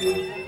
Música